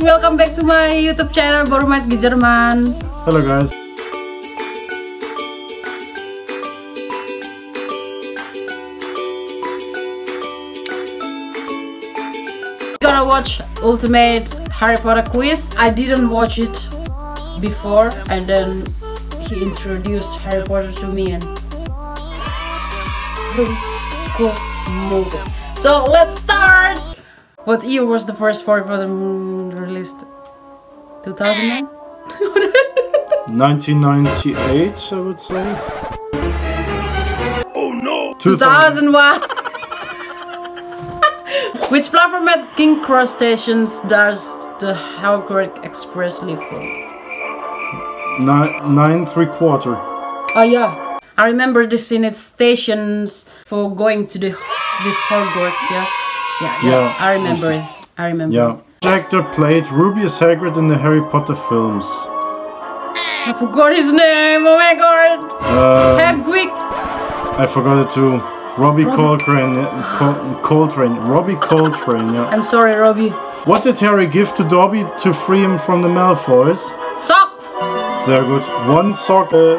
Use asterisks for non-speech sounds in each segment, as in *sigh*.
welcome back to my YouTube channel Boru Manik di Jerman. Hello guys. Gonna watch Ultimate Harry Potter quiz. I didn't watch it before, and then he introduced Harry Potter to me, and cool movie. So let's start. What year was the first Harry Potter released? 2009. 1998, I would say. Oh no! 2001. Which platform at King Cross stations does the Hogwarts Express live from? Nine, nine three quarter. Oh yeah, I remember this in its stations for going to the this Hogwarts. Yeah, yeah, yeah. Yeah, I remember it. I remember. Yeah. Actor played Rubeus Hagrid in the Harry Potter films? I forgot his name. Oh my god. Uh, Hedwig. I forgot it too. Robbie Coltrane. uh, Col- Coltrane. Robbie *laughs* Coltrane. Yeah. I'm sorry, Robbie. What did Harry give to Dobby to free him from the Malfoys? Socks. Sehr good. One sock. Uh,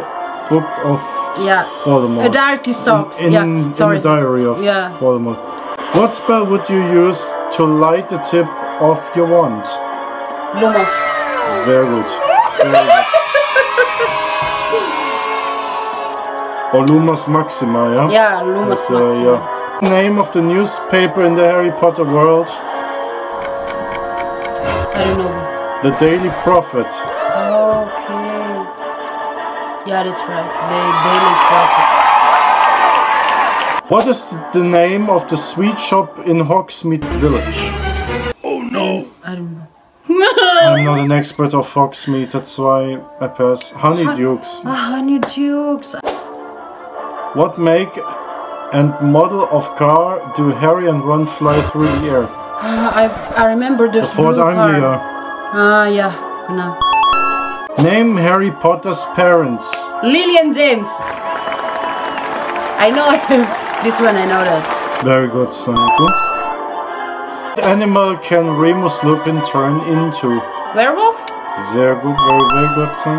book of Yeah. Voldemort. A dirty socks. In, yeah. in Sorry. the diary of Yeah. Voldemort. What spell would you use to light the tip of your wand? Lumos. Sehr gut. Very good. Olumas Maxima, yeah? Yeah, Lumos. Uh, Maxima. yeah. Name of the newspaper in the Harry Potter world? I don't know. The Daily Prophet. Okay. Yeah, that's right. The daily Prophet. What is the name of the sweet shop in Hogsmeade Village? Oh no! I don't know. *laughs* *laughs* I'm not an expert of Hogsmeade, that's why I pass. Honeydukes. Ah, Honeydukes. What make and model of car do Harry and Ron fly through the air? *sighs* Ah, I I remember this Ford blue car. Anglia. Ah, yeah. No. Name Harry Potter's parents. Lily and James. I know this one. I know that. Very good, Sonic. What animal can Remus Lupin turn into? Werewolf. Very good, very, very good, son.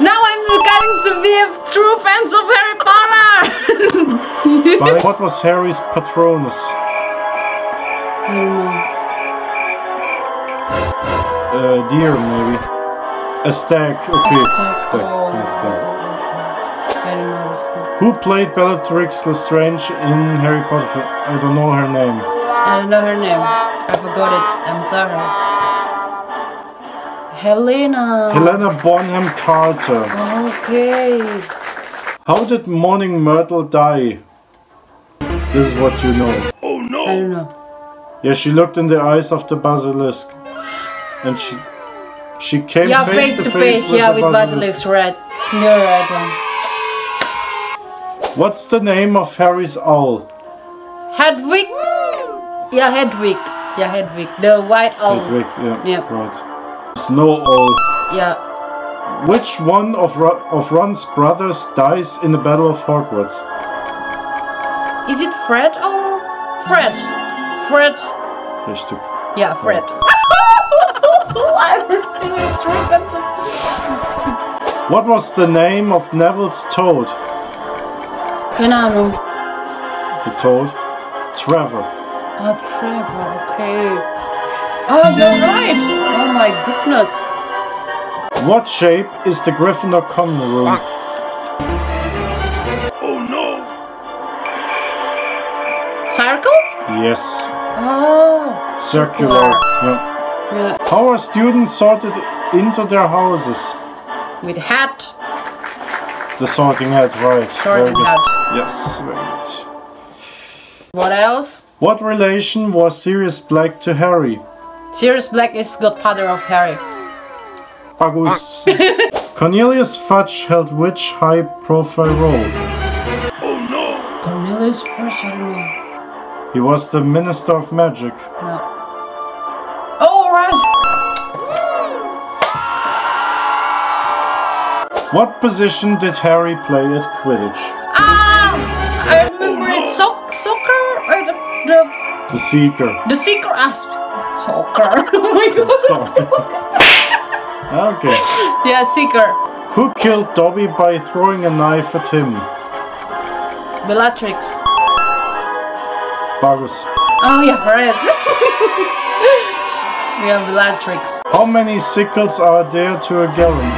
Now I'm going to be a true fans of Harry Potter. *laughs* But what was Harry's Patronus? I. Uh, deer, maybe. A stag, okay. Stag. Oh, yes, stag. I don't know this stuff. Who played Bellatrix Lestrange in Harry Potter? I don't know her name. I don't know her name. I forgot it. I'm sorry. Helena. Helena Bonham Carter. Okay. How did Moaning Myrtle die? This is what you know. Oh no! I don't know. Yeah, she looked in the eyes of the basilisk, and she she came Yeah, face, face to face. Yeah, the with Basilisk, right? You're right. um, What's the name of Harry's owl? Hedwig. Yeah, Hedwig. Yeah, Hedwig. The white owl. Hedwig, yeah, Yeah. right. Snow owl. Yeah. Which one of of Ron's brothers dies in the Battle of Hogwarts? Is it Fred or Fred? Fred. Richtig. Yeah, Fred. I'm really true What was the name of Neville's toad? Keine Ahnung. The toad? Trevor. Oh, Trevor. Okay. Oh, you're right. Oh my goodness. What shape is the Gryffindor common room? Oh no! Circle? Yes. Oh. Circular. Yeah. Yeah. How are students sorted into their houses? With hat. The sorting hat, right. Sorting hat. Yes, very good. What else? What relation was Sirius Black to Harry? Sirius Black is godfather of Harry. Bagus. *laughs* Cornelius Fudge held which high profile role? Oh no! Cornelius Fudge, I don't know. He was the Minister of Magic. No. What position did Harry play at Quidditch? Ah! I remember it's Soc- soccer? Or the, the, The Seeker. the secret aspect. Soccer. *laughs* oh my god. Sorry. okay. Yeah, Seeker. Who killed Dobby by throwing a knife at him? Bellatrix. Bagus. Oh yeah, right. *laughs* we have Bellatrix. How many sickles are there to a galleon?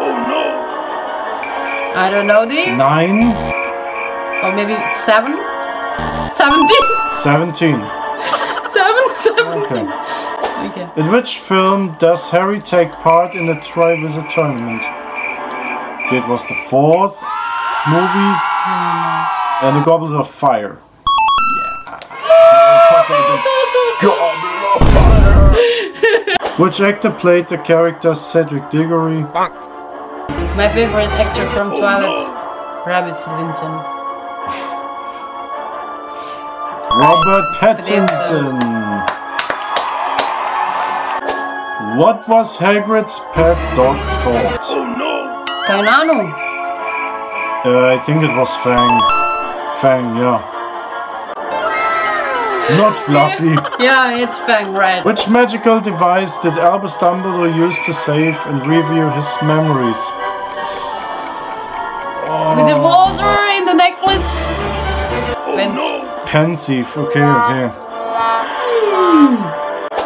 Oh no! I don't know these. Nine? Or maybe seven? Seventeen? Seventeen. *laughs* Seven? Seventeen. Okay. In which film does Harry take part in the Triwizard Tournament? It was the fourth movie and the Goblet of Fire. Yeah. *laughs* Which actor played the character Cedric Diggory? My favorite actor from Twilight, Rabbit Vincent. Robert Pattinson. What was Hagrid's pet dog called? Oh Tainano. Uh, I think it was Fang. Fang, yeah. Not Fluffy. *laughs* Yeah, it's Fang, right? Which magical device did Albus Dumbledore use to save and review his memories? With the water in the necklace. Vent. Pensieve, okay, okay.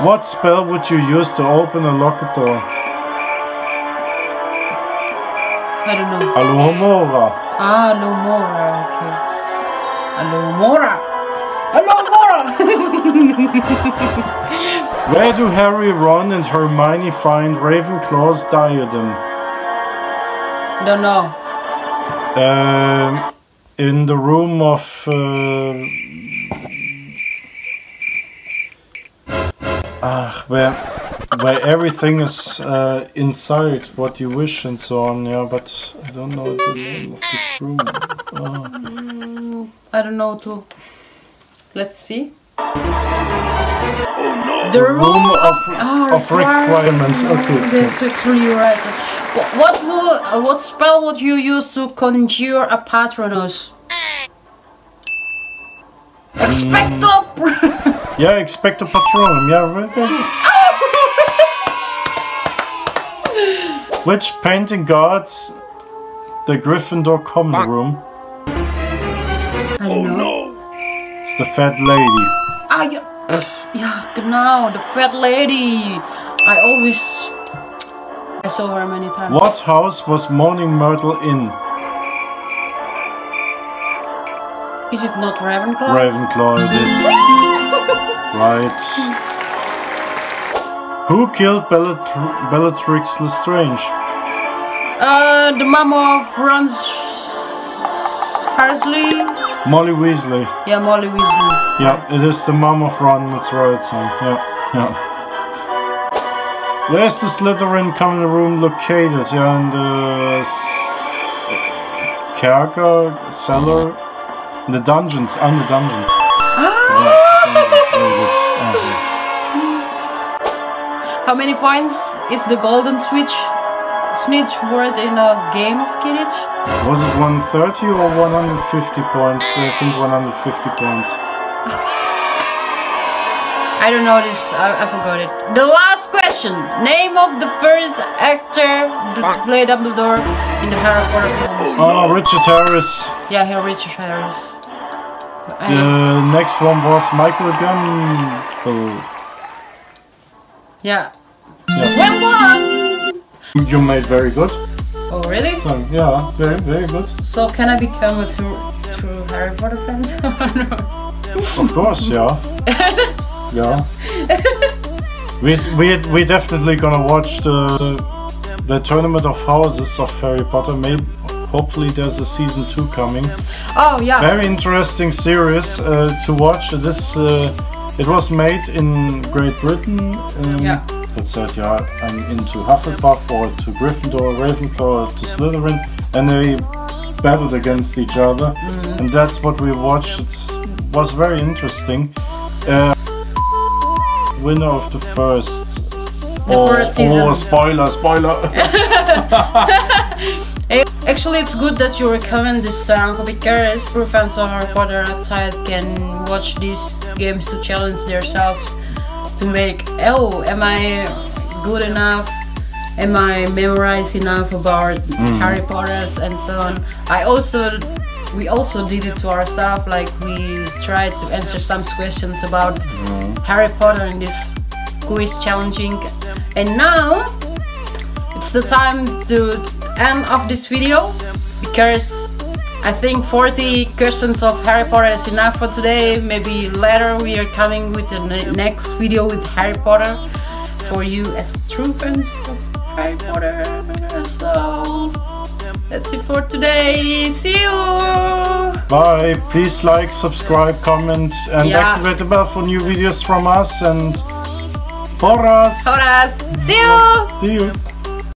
What spell would you use to open a locked door? I don't know. Alohomora. Ah, Lomora, okay. Alomora. *laughs* Alomora! Where do Harry, Ron, and Hermione find Ravenclaw's diadem? don't know. Um, in the room of. Uh, ah, where, where everything is uh, inside what you wish and so on. Yeah, but I don't know the name of this room. Oh. I don't know too. Let's see. The room, Room of, Ah, of requirements. Okay. That's actually right. What would, uh, what spell would you use to conjure a Patronus? Expecto! *laughs* Yeah, expecto patronum. Yeah, right there. *laughs* Which painting guards the Gryffindor common room? The fat lady. Ah, yeah, genau, the fat lady. I always, I saw her many times. What house was Moaning Myrtle in? Is it not Ravenclaw? Ravenclaw it is. *laughs* right. Who killed Bellatr- Bellatrix Lestrange? Uh, the mom of Ron Harsley. Molly Weasley. Yeah, Molly Weasley. Yeah, it is the mom of Ron, that's right, son. Yeah, yeah. Where's the Slytherin common room located? Yeah, in the Kerker cellar? The dungeons, under dungeons. Ah! Yeah, dungeons, very good. Yeah. How many points is the golden switch snitch worth in a game of Quidditch? Was it 130 or 150 points? I think 150 points. I don't know this. I, I forgot it. The last question. Name of the first actor to play Dumbledore in the Harry Potter films. Oh, Richard Harris. Yeah, here Richard Harris. The uh, next one was Michael Gambon. yeah. Yeah. Well You made very good. Oh really? So, yeah, very, very good. So can I become a true, true Harry Potter fan? *laughs* Of course, yeah. *laughs* yeah. We we we definitely gonna watch the the tournament of houses of Harry Potter. Maybe hopefully there's a season two coming. Oh yeah. Very interesting series uh, to watch. This uh, it was made in Great Britain. Um, Yeah. That said, yeah, I'm into Hufflepuff or to Gryffindor, Ravenclaw, to Slytherin, and they battled against each other, Mm-hmm. and that's what we watched. It was very interesting. Uh, winner of the first. The first season. Oh, spoiler, spoiler. *laughs* Eh, Actually, it's good that you recommend this song because true fans of Harry Potter outside can watch these games to challenge themselves to make oh am I good enough? Am I memorized enough about mm. Harry Potter's and so on? I also we also did it to our staff, like we tried to answer some questions about mm. Harry Potter in this quiz challenging. And now it's the time to end of this video because I think 40 questions of Harry Potter is enough for today. Maybe later we are coming with the next video with Harry Potter for you as true fans of Harry Potter. So that's it for today. See you. Bye. Please like, subscribe, comment, and Yeah. activate the bell for new videos from us. And Horas. Horas. See you. See you.